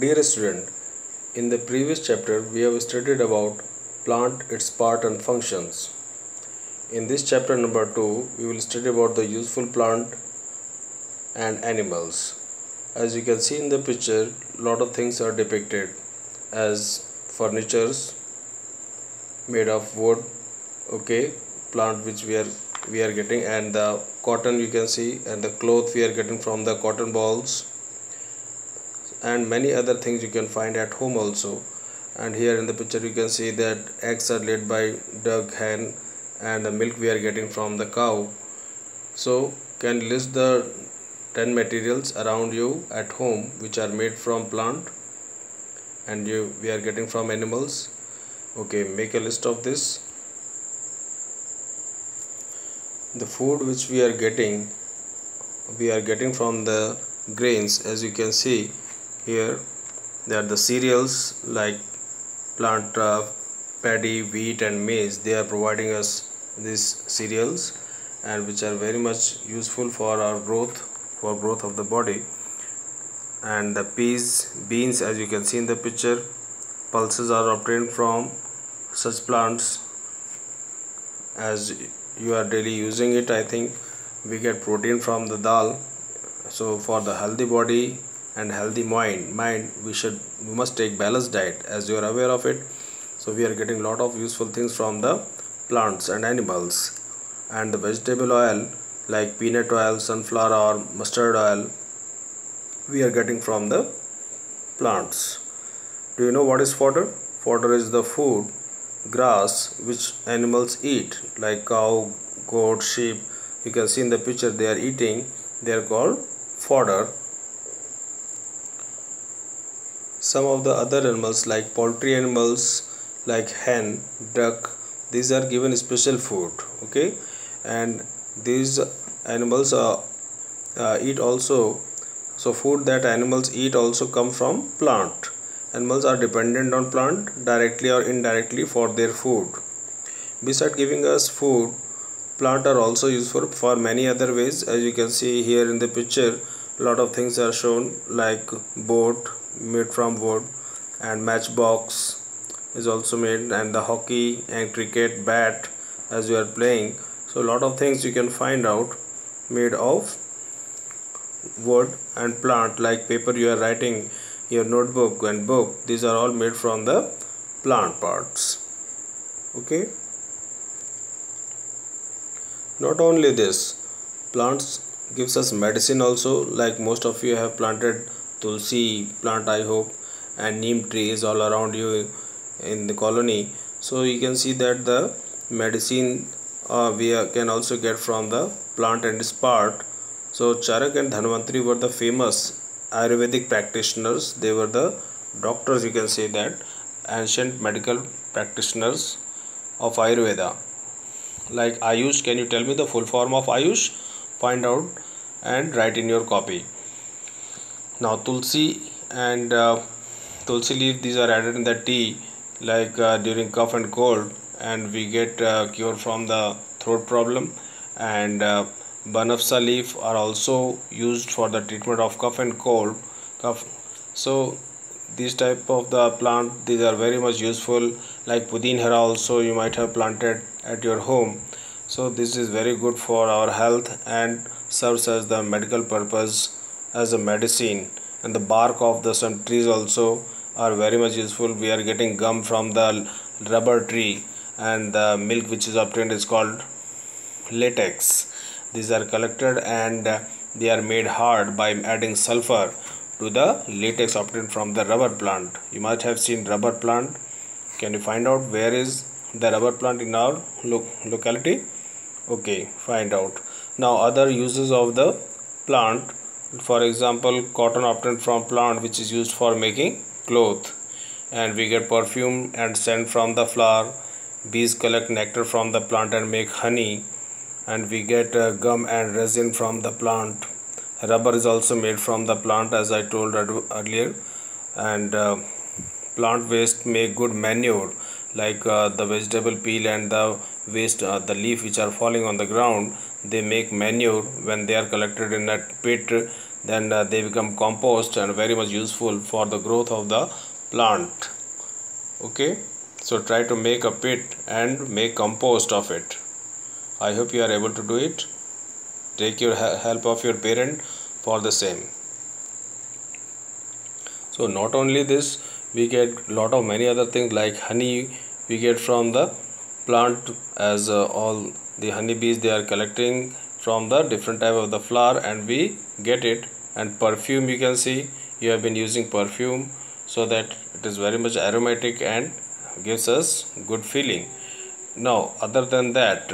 Dear student, in the previous chapter we have studied about plant, its part and functions. In this chapter number 2 we will study about the useful plant and animals. As you can see in the picture, lot of things are depicted as furnitures made of wood, okay, plant which we are we are getting and the cotton you can see and the cloth we are getting from the cotton balls and many other things you can find at home also. And here in the picture you can see that eggs are laid by duck hen and the milk we are getting from the cow. So can list the 10 materials around you at home which are made from plant and you we are getting from animals. Okay make a list of this. The food which we are getting we are getting from the grains as you can see here they are the cereals like plant uh, paddy wheat and maize they are providing us these cereals and which are very much useful for our growth for growth of the body. And the peas beans as you can see in the picture pulses are obtained from such plants as you are daily using it. I think we get protein from the dal. So for the healthy body and healthy mind mind we should we must take balanced diet. As you are aware of it so we are getting lot of useful things from the plants and animals. And the vegetable oil like peanut oil sunflower or mustard oil we are getting from the plants. Do you know what is fodder? Fodder is the food grass which animals eat like cow goat sheep. You can see in the picture they are eating they are called fodder some of the other animals like poultry animals like hen duck these are given special food okay? And these animals uh, uh, eat also so food that animals eat also come from plant. Animals are dependent on plant directly or indirectly for their food. Besides giving us food plant are also useful for many other ways. As you can see here in the picture a lot of things are shown like boat made from wood and matchbox is also made and the hockey and cricket bat as you are playing. So a lot of things you can find out made of wood and plant like paper you are writing your notebook and book. These are all made from the plant parts. Okay? Not only this plants gives us medicine also like most of you have planted tulsi plant I hope and neem trees all around you in the colony. So you can see that the medicine uh, we can also get from the plant and its part so Charak and Dhanvantari were the famous Ayurvedic practitioners. They were the doctors you can say that ancient medical practitioners of Ayurveda. Like Ayush can you tell me the full form of Ayush? Find out and write in your copy now tulsi and uh, tulsi leaf these are added in the tea like uh, during cough and cold and we get uh, cure from the throat problem. And uh, banafsa leaf are also used for the treatment of cough and cold cough. So this type of the plant these are very much useful. Like pudin hara also you might have planted at your home. So this is very good for our health and serves as the medical purpose as a medicine. And the bark of the some trees also are very much useful. We are getting gum from the rubber tree. And the milk which is obtained is called latex. These are collected and they are made hard by adding sulfur to the latex obtained from the rubber plant. You might have seen rubber plant. Can you find out where is the rubber plant in our lo locality? Okay find out. Now other uses of the plant for example cotton obtained from plant which is used for making cloth. And we get perfume and scent from the flower. Bees collect nectar from the plant and make honey. And we get uh, gum and resin from the plant. Rubber is also made from the plant as i told earlier. And uh, plant waste make good manure like uh, the vegetable peel and the waste uh, the leaf which are falling on the ground they make manure when they are collected in a pit then uh, they become compost and very much useful for the growth of the plant. Okay? So try to make a pit and make compost of it. I hope you are able to do it. Take your help of your parent for the same. So not only this we get lot of many other things like honey we get from the plant as uh, all the honeybees they are collecting from the different type of the flower and we get it. And perfume you can see you have been using perfume so that it is very much aromatic and gives us good feeling. Now other than that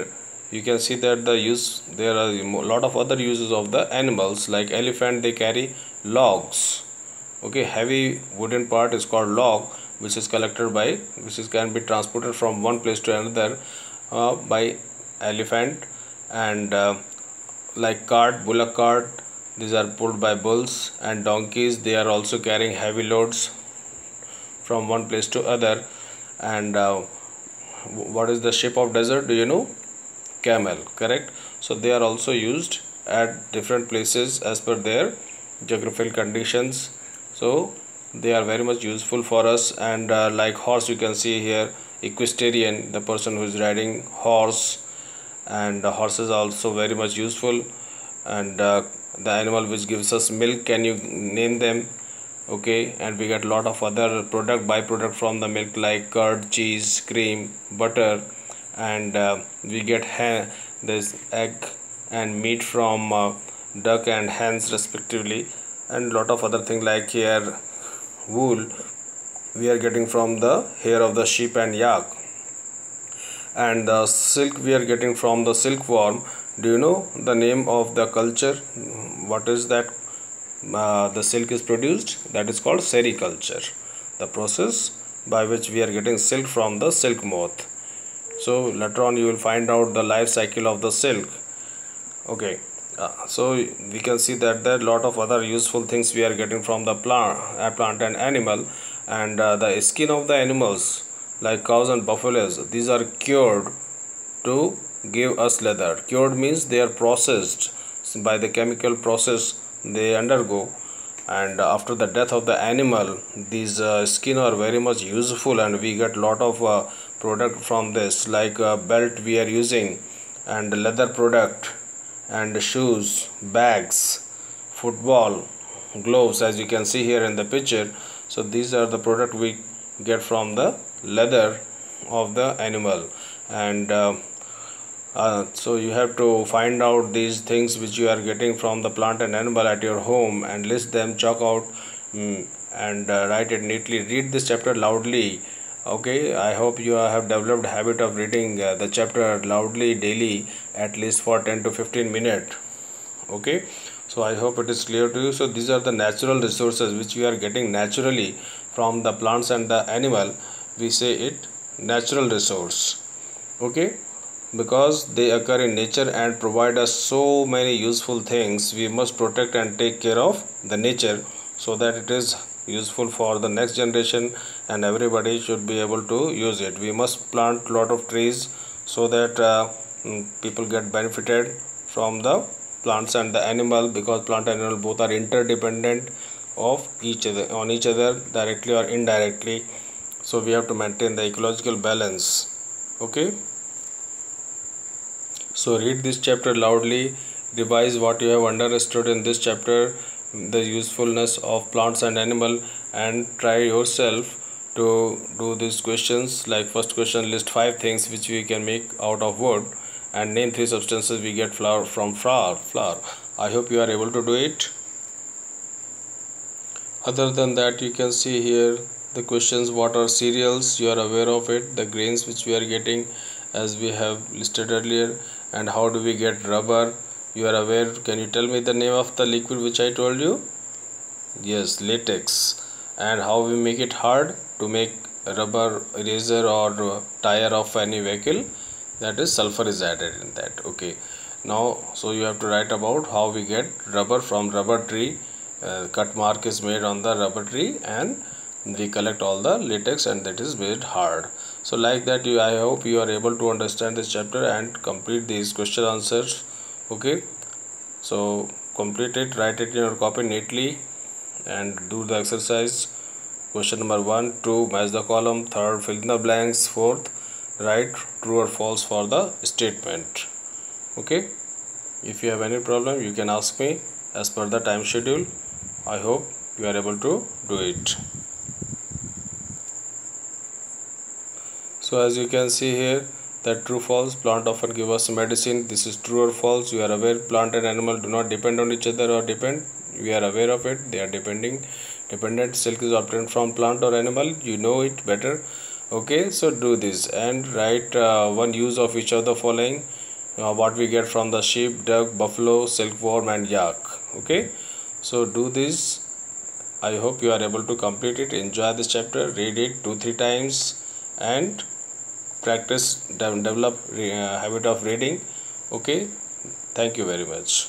you can see that the use there are a lot of other uses of the animals like elephant they carry logs. Okay heavy wooden part is called log which is collected by which is can be transported from one place to another uh, by elephant and uh, like cart bullock cart these are pulled by bulls and donkeys they are also carrying heavy loads from one place to other. And uh, what is the shape of desert? Do you know? Camel correct? So they are also used at different places as per their geographical conditions. So they are very much useful for us. And uh, like horse you can see here equestrian the person who is riding horse and uh, horses are also very much useful. And uh, the animal which gives us milk can you name them? Okay and we get lot of other product byproduct from the milk like curd cheese cream butter. And uh, we get this egg and meat from uh, duck and hens respectively. And lot of other things like here wool. We are getting from the hair of the sheep and yak and the silk we are getting from the silkworm do you know the name of the culture? What is that uh, the silk is produced? That is called sericulture. The process by which we are getting silk from the silk moth. So later on you will find out the life cycle of the silk. Okay uh, so we can see that there are a lot of other useful things we are getting from the plant, uh, plant and animal. And uh, the skin of the animals like cows and buffaloes. These are cured to give us leather. Cured means they are processed. By the chemical process they undergo and after the death of the animal these uh, skin are very much useful and we get lot of uh, product from this. Like a belt we are using and leather product and shoes bags football gloves as you can see here in the picture. So these are the product we get from the leather of the animal. And uh, uh, so you have to find out these things which you are getting from the plant and animal at your home and list them chalk out um, and uh, write it neatly. Read this chapter loudly okay? I hope you have developed habit of reading uh, the chapter loudly daily at least for 10 to 15 minutes okay? So i hope it is clear to you. So these are the natural resources which we are getting naturally from the plants and the animal we say it natural resource. Okay? Because they occur in nature and provide us so many useful things we must protect and take care of the nature so that it is useful for the next generation and everybody should be able to use it. We must plant lot of trees so that uh, mm, people get benefited from the plants and the animal because plant and animal both are interdependent of each other on each other directly or indirectly so we have to maintain the ecological balance. Okay? So read this chapter loudly. Revise what you have understood in this chapter the usefulness of plants and animal and try yourself to do these questions. Like first question list five things which we can make out of wood and name three substances we get flour from flour flour. I hope you are able to do it. Other than that you can see here the questions what are cereals? You are aware of it. The grains which we are getting as we have listed earlier and how do we get rubber? You are aware. Can you tell me the name of the liquid which I told you? Yes latex. And how we make it hard? To make rubber eraser or tire of any vehicle. That is sulfur is added in that. Okay. Now so you have to write about how we get rubber from rubber tree. Uh, cut mark is made on the rubber tree and we collect all the latex and that is made hard. So like that you i hope you are able to understand this chapter and complete these question answers. Okay? So complete it write it in your copy neatly and do the exercise. Question number one two match the column. Third fill in the blanks. Fourth write true or false for the statement. Okay? If you have any problem you can ask me as per the time schedule. I hope you are able to do it so as you can see here that true false plant often give us medicine. This is true or false you are aware. Plant and animal do not depend on each other or depend we are aware of it they are depending. Dependent silk is obtained from plant or animal you know it better. Okay so do this and write uh, one use of each of the following uh, what we get from the sheep duck buffalo silkworm and yak. Okay so do this. I hope you are able to complete it. Enjoy this chapter read it two three times and practice develop uh, habit of reading okay? Thank you very much